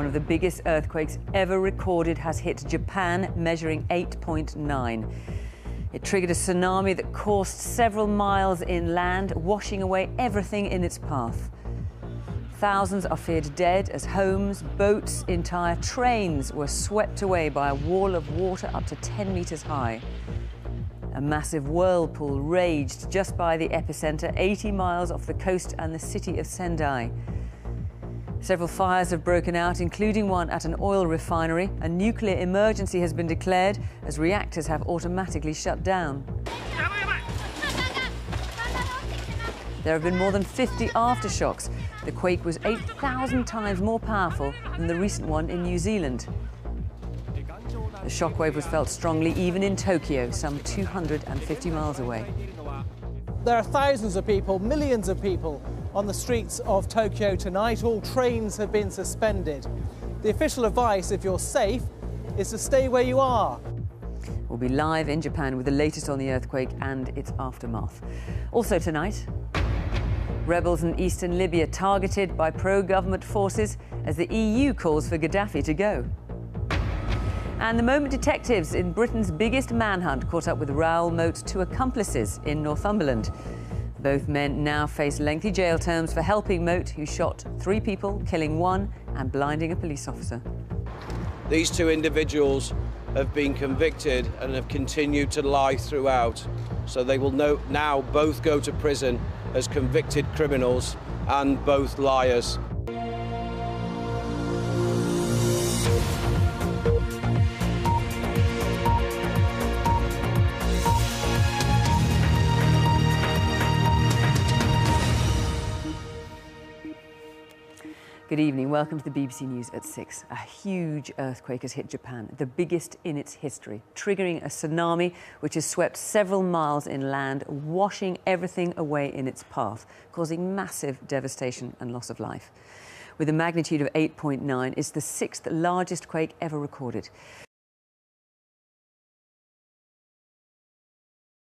One of the biggest earthquakes ever recorded has hit Japan, measuring 8.9. It triggered a tsunami that coursed several miles inland, washing away everything in its path. Thousands are feared dead as homes, boats, entire trains were swept away by a wall of water up to 10 metres high. A massive whirlpool raged just by the epicenter, 80 miles off the coast and the city of Sendai. Several fires have broken out, including one at an oil refinery. A nuclear emergency has been declared as reactors have automatically shut down. There have been more than 50 aftershocks. The quake was 8,000 times more powerful than the recent one in New Zealand. The shockwave was felt strongly even in Tokyo, some 250 miles away. There are thousands of people, millions of people on the streets of Tokyo tonight. All trains have been suspended. The official advice, if you're safe, is to stay where you are. We'll be live in Japan with the latest on the earthquake and its aftermath. Also tonight, rebels in eastern Libya targeted by pro-government forces as the EU calls for Gaddafi to go. And the moment detectives in Britain's biggest manhunt caught up with Raoul Moat's two accomplices in Northumberland. Both men now face lengthy jail terms for helping Moat, who shot three people, killing one and blinding a police officer. These two individuals have been convicted and have continued to lie throughout. So they will now both go to prison as convicted criminals and both liars. Good evening. Welcome to the BBC News at 6. A huge earthquake has hit Japan, the biggest in its history, triggering a tsunami which has swept several miles inland, washing everything away in its path, causing massive devastation and loss of life. With a magnitude of 8.9, it's the sixth largest quake ever recorded.